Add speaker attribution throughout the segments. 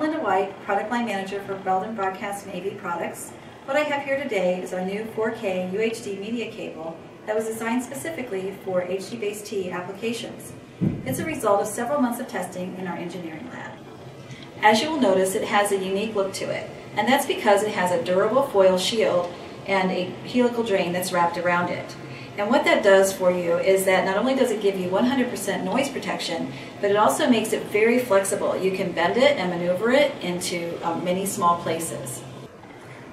Speaker 1: Linda White, Product Line Manager for Belden Broadcast and AV Products. What I have here today is our new 4K UHD media cable that was designed specifically for HDBaseT applications. It's a result of several months of testing in our engineering lab. As you will notice, it has a unique look to it, and that's because it has a durable foil shield and a helical drain that's wrapped around it. And what that does for you is that not only does it give you 100% noise protection, but it also makes it very flexible. You can bend it and maneuver it into um, many small places.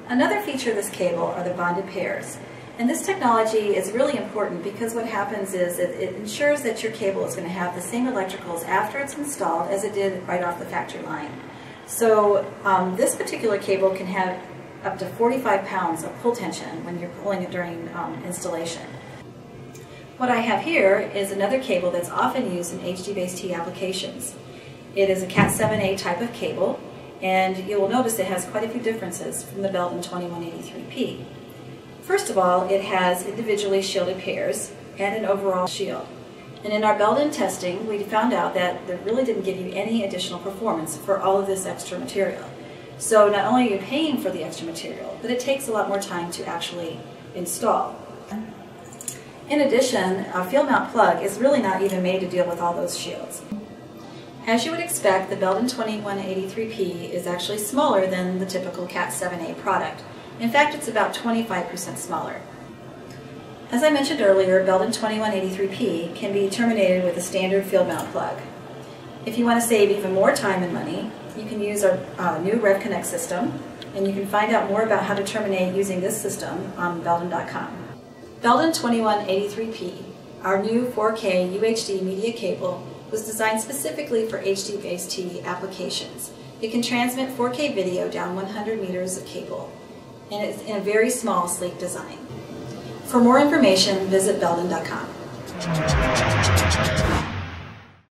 Speaker 1: Another feature of this cable are the bonded pairs. And this technology is really important because what happens is it, it ensures that your cable is going to have the same electricals after it's installed as it did right off the factory line. So um, this particular cable can have up to 45 pounds of pull tension when you're pulling it during um, installation. What I have here is another cable that's often used in HDBaseT applications. It is a Cat7a type of cable, and you will notice it has quite a few differences from the Belden 2183P. First of all, it has individually shielded pairs and an overall shield. And in our Belden testing, we found out that it really didn't give you any additional performance for all of this extra material. So not only are you paying for the extra material, but it takes a lot more time to actually install. In addition, a field mount plug is really not even made to deal with all those shields. As you would expect, the Belden 2183P is actually smaller than the typical Cat 7a product. In fact, it's about 25% smaller. As I mentioned earlier, Belden 2183P can be terminated with a standard field mount plug. If you want to save even more time and money, you can use our uh, new REVConnect system, and you can find out more about how to terminate using this system on Belden.com. Belden 2183P, our new 4K UHD media cable, was designed specifically for HDBaseT applications. It can transmit 4K video down 100 meters of cable, and it's in a very small, sleek design. For more information, visit Belden.com.